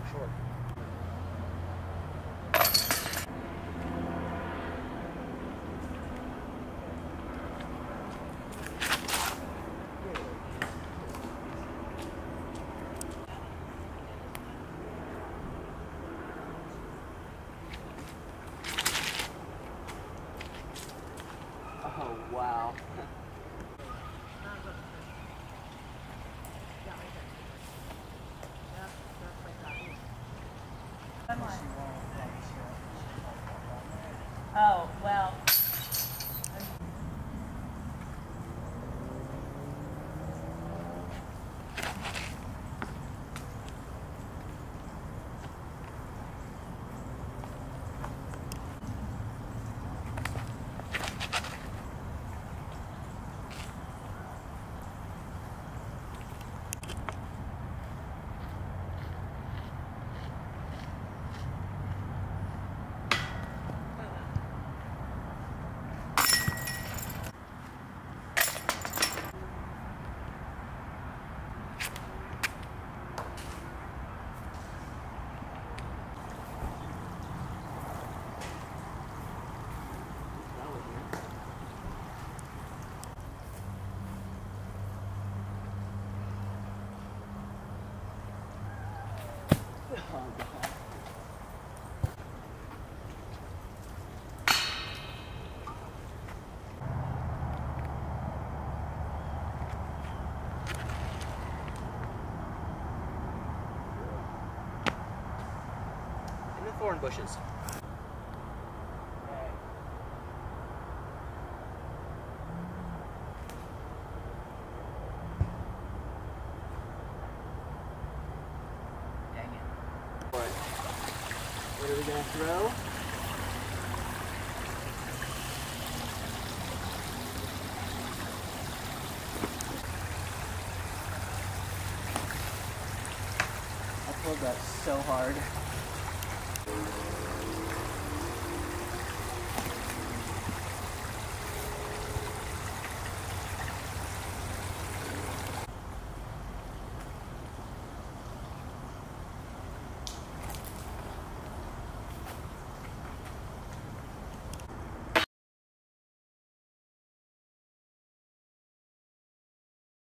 So short. Oh, wow. Oh, well. Thorn bushes. Dang it. What? Are we gonna throw? I pulled that so hard.